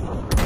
Bye.